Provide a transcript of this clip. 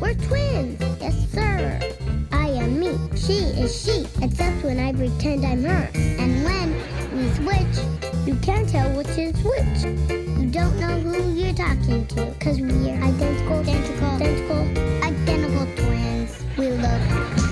We're twins. Yes, sir. I am me. She is she, except when I pretend I'm her. And when we switch, you can't tell which is which. You don't know who you're talking to, because we are identical, identical, identical, identical twins. We love you.